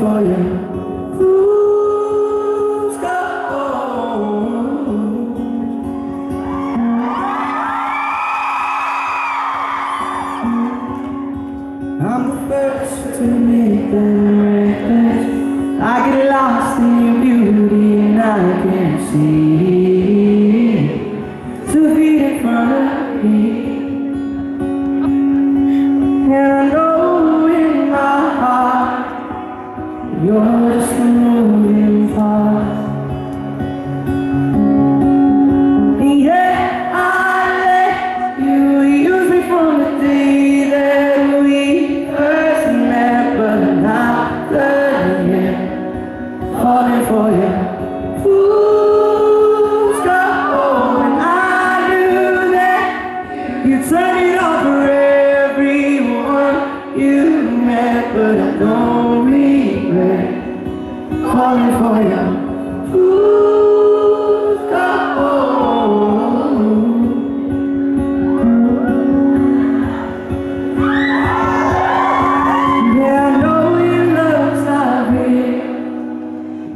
for you. Who's I'm the first to make them. I get lost in you. You're just moving. calling for you. Who's got Yeah, I know your love's.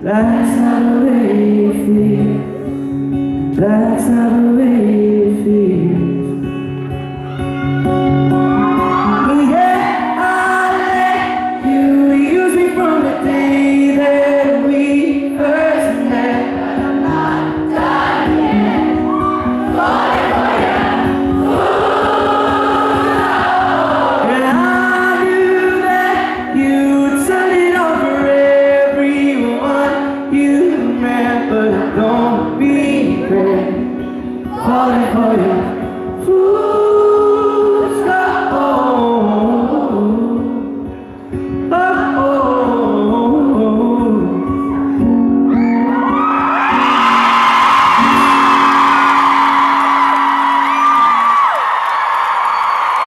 That's not the way you feel. That's not the way you feel. falling for you.